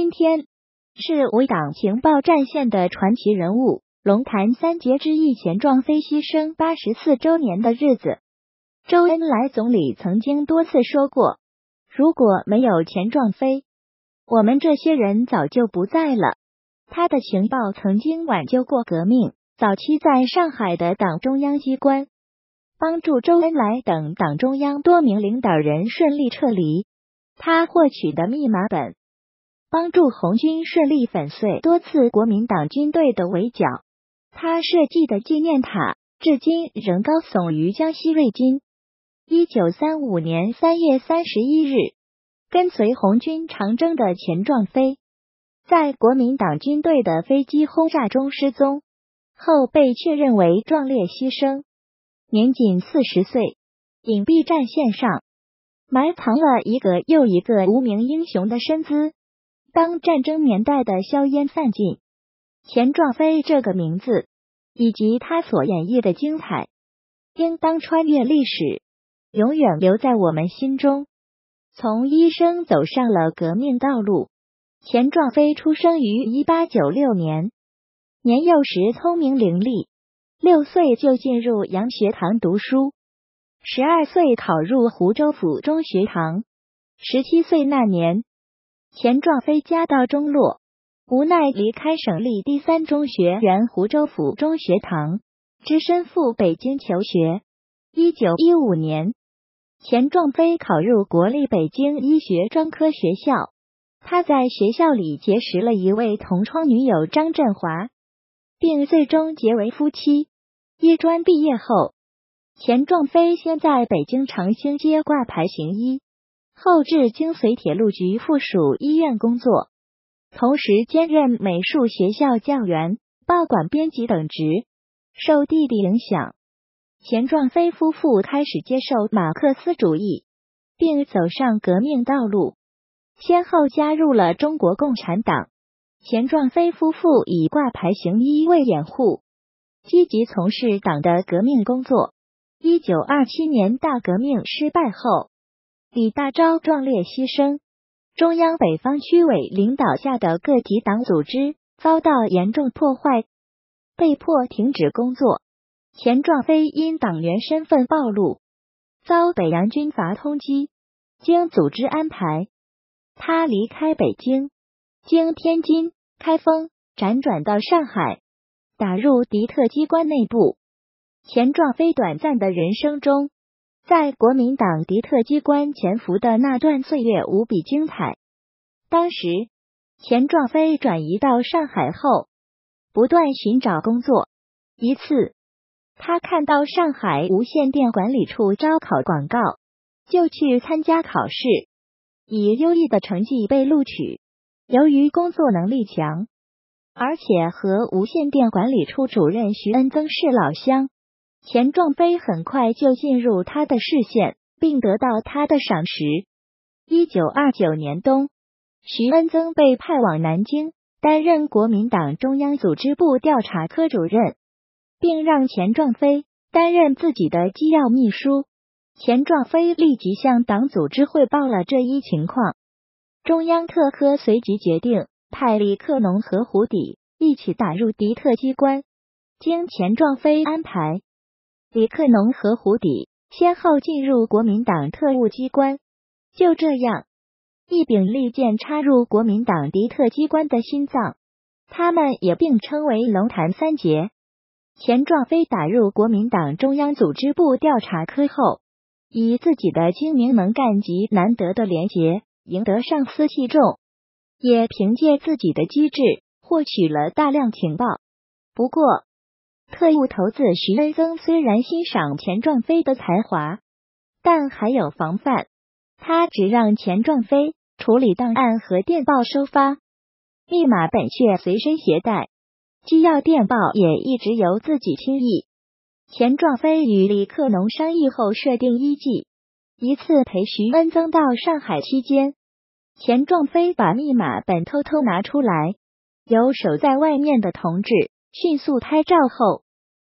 今天是我党情报战线的传奇人物龙潭三杰之一钱壮飞牺牲八十四周年的日子。周恩来总理曾经多次说过，如果没有钱壮飞，我们这些人早就不在了。他的情报曾经挽救过革命，早期在上海的党中央机关帮助周恩来等党中央多名领导人顺利撤离。他获取的密码本。帮助红军顺利粉碎多次国民党军队的围剿。他设计的纪念塔至今仍高耸于江西瑞金。一九三五年三月三十一日，跟随红军长征的钱壮飞，在国民党军队的飞机轰炸中失踪，后被确认为壮烈牺牲，年仅四十岁。隐蔽战线上，埋藏了一个又一个无名英雄的身姿。当战争年代的硝烟散尽，钱壮飞这个名字以及他所演绎的精彩，应当穿越历史，永远留在我们心中。从医生走上了革命道路。钱壮飞出生于一八九六年，年幼时聪明伶俐，六岁就进入洋学堂读书，十二岁考入湖州府中学堂，十七岁那年。钱壮飞家道中落，无奈离开省立第三中学原湖州府中学堂，只身赴北京求学。一九一五年，钱壮飞考入国立北京医学专科学校，他在学校里结识了一位同窗女友张振华，并最终结为夫妻。医专毕业后，钱壮飞先在北京长兴街挂牌行医。后至京绥铁路局附属医院工作，同时兼任美术学校教员、报馆编辑等职。受弟弟影响，钱壮飞夫妇开始接受马克思主义，并走上革命道路，先后加入了中国共产党。钱壮飞夫妇以挂牌行医为掩护，积极从事党的革命工作。一九二七年大革命失败后。李大钊壮烈牺牲，中央北方区委领导下的各级党组织遭到严重破坏，被迫停止工作。钱壮飞因党员身份暴露，遭北洋军阀通缉。经组织安排，他离开北京，经天津、开封辗转到上海，打入敌特机关内部。钱壮飞短暂的人生中。在国民党敌特机关潜伏的那段岁月无比精彩。当时钱壮飞转移到上海后，不断寻找工作。一次，他看到上海无线电管理处招考广告，就去参加考试，以优异的成绩被录取。由于工作能力强，而且和无线电管理处主任徐恩曾是老乡。钱壮飞很快就进入他的视线，并得到他的赏识。一九二九年冬，徐恩曾被派往南京担任国民党中央组织部调查科主任，并让钱壮飞担任自己的机要秘书。钱壮飞立即向党组织汇报了这一情况，中央特科随即决定派李克农和胡底一起打入敌特机关。经钱壮飞安排。李克农和胡底先后进入国民党特务机关，就这样一柄利剑插入国民党敌特机关的心脏。他们也并称为龙潭三杰。钱壮飞打入国民党中央组织部调查科后，以自己的精明能干及难得的廉洁，赢得上司器重，也凭借自己的机智获取了大量情报。不过，特务头子徐恩曾虽然欣赏钱壮飞的才华，但还有防范。他只让钱壮飞处理档案和电报收发，密码本却随身携带，机要电报也一直由自己亲译。钱壮飞与李克农商议后，设定依计。一次陪徐恩曾到上海期间，钱壮飞把密码本偷偷拿出来，由守在外面的同志。迅速拍照后，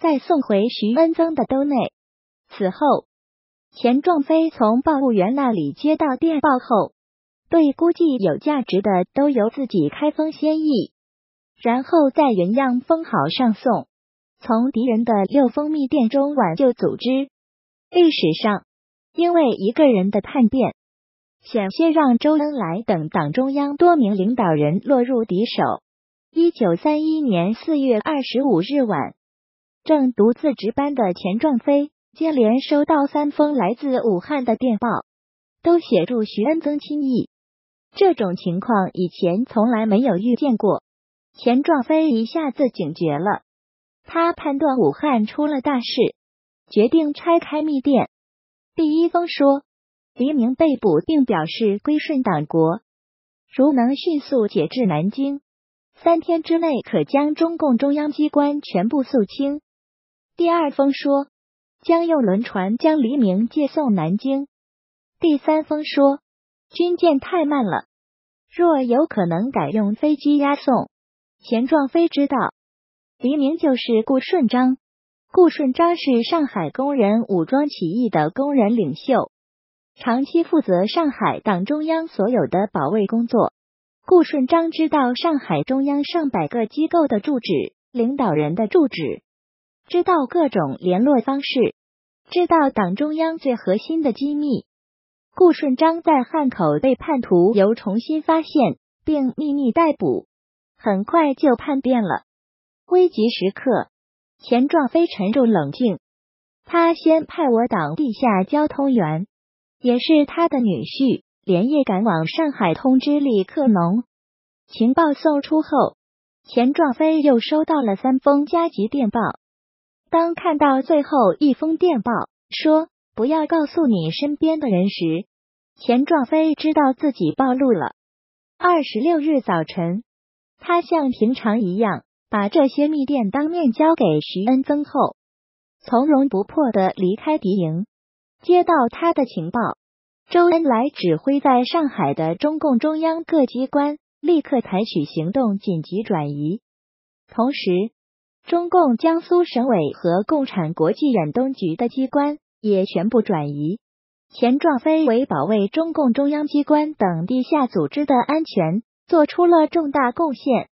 再送回徐恩曾的兜内。此后，钱壮飞从报务员那里接到电报后，对估计有价值的都由自己开封先议，然后在原样封好上送，从敌人的六封密电中挽救组织。历史上，因为一个人的叛变，险些让周恩来等党中央多名领导人落入敌手。一九三一年四月二十五日晚，正独自值班的钱壮飞接连收到三封来自武汉的电报，都写入徐恩曾亲译。这种情况以前从来没有遇见过，钱壮飞一下子警觉了。他判断武汉出了大事，决定拆开密电。第一封说，黎明被捕，并表示归顺党国，如能迅速解至南京。三天之内可将中共中央机关全部肃清。第二封说将用轮船将黎明接送南京。第三封说军舰太慢了，若有可能改用飞机押送。钱壮飞知道黎明就是顾顺章，顾顺章是上海工人武装起义的工人领袖，长期负责上海党中央所有的保卫工作。顾顺章知道上海中央上百个机构的住址、领导人的住址，知道各种联络方式，知道党中央最核心的机密。顾顺章在汉口被叛徒由重新发现，并秘密逮捕，很快就叛变了。危急时刻，钱壮飞沉着冷静，他先派我党地下交通员，也是他的女婿。连夜赶往上海通知李克农。情报送出后，钱壮飞又收到了三封加急电报。当看到最后一封电报说“不要告诉你身边的人”时，钱壮飞知道自己暴露了。二十六日早晨，他像平常一样把这些密电当面交给徐恩曾后，从容不迫的离开敌营。接到他的情报。周恩来指挥在上海的中共中央各机关立刻采取行动，紧急转移。同时，中共江苏省委和共产国际远东局的机关也全部转移。钱壮飞为保卫中共中央机关等地下组织的安全做出了重大贡献。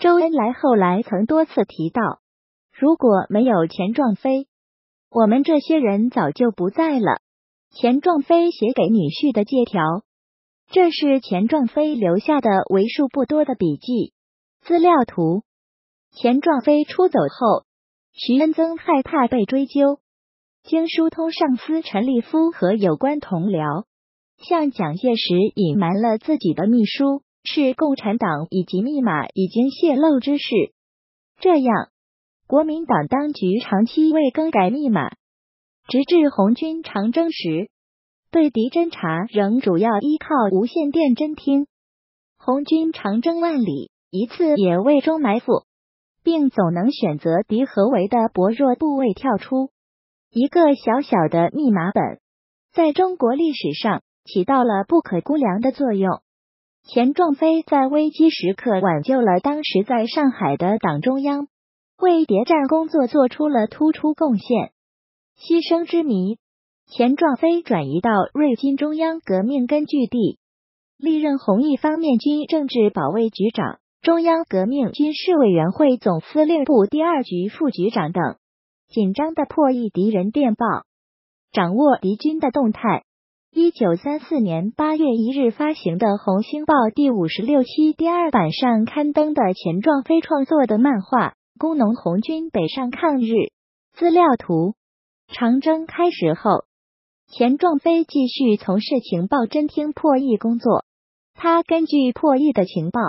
周恩来后来曾多次提到，如果没有钱壮飞，我们这些人早就不在了。钱壮飞写给女婿的借条，这是钱壮飞留下的为数不多的笔记资料图。钱壮飞出走后，徐恩曾害怕被追究，经疏通上司陈立夫和有关同僚，向蒋介石隐瞒了自己的秘书是共产党以及密码已经泄露之事。这样，国民党当局长期未更改密码。直至红军长征时，对敌侦察仍主要依靠无线电侦听。红军长征万里，一次也未中埋伏，并总能选择敌合围的薄弱部位跳出。一个小小的密码本，在中国历史上起到了不可估量的作用。钱壮飞在危机时刻挽救了当时在上海的党中央，为谍战工作做出了突出贡献。牺牲之谜，钱壮飞转移到瑞金中央革命根据地，历任红一方面军政治保卫局长、中央革命军事委员会总司令部第二局副局长等。紧张的破译敌人电报，掌握敌军的动态。一九三四年八月一日发行的《红星报》第五十六期第二版上刊登的钱壮飞创作的漫画《工农红军北上抗日》资料图。长征开始后，钱壮飞继续从事情报侦听破译工作。他根据破译的情报，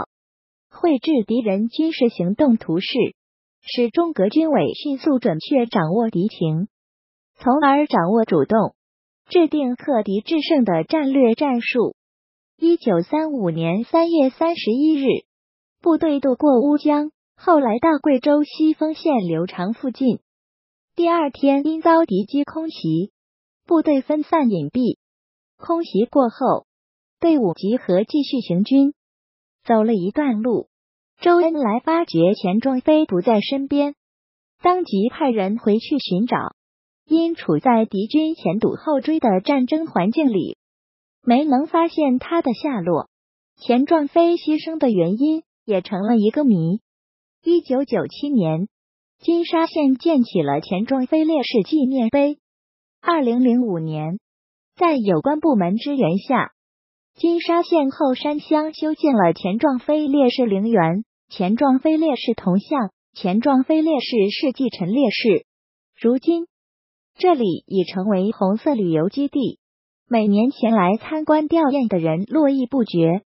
绘制敌人军事行动图示，使中革军委迅速准确掌握敌情，从而掌握主动，制定克敌制胜的战略战术。一九三五年三月三十一日，部队渡过乌江，后来到贵州西丰县刘长附近。第二天因遭敌机空袭，部队分散隐蔽。空袭过后，队伍集合继续行军。走了一段路，周恩来发觉钱壮飞不在身边，当即派人回去寻找。因处在敌军前堵后追的战争环境里，没能发现他的下落。钱壮飞牺牲的原因也成了一个谜。一九九七年，金沙县建起了钱壮飞烈士纪念碑。二零零五年，在有关部门支援下，金沙县后山乡修建了钱壮飞烈士陵园、钱壮飞烈士铜像、钱壮飞烈士事迹陈列室。如今，这里已成为红色旅游基地，每年前来参观吊唁的人络绎不绝。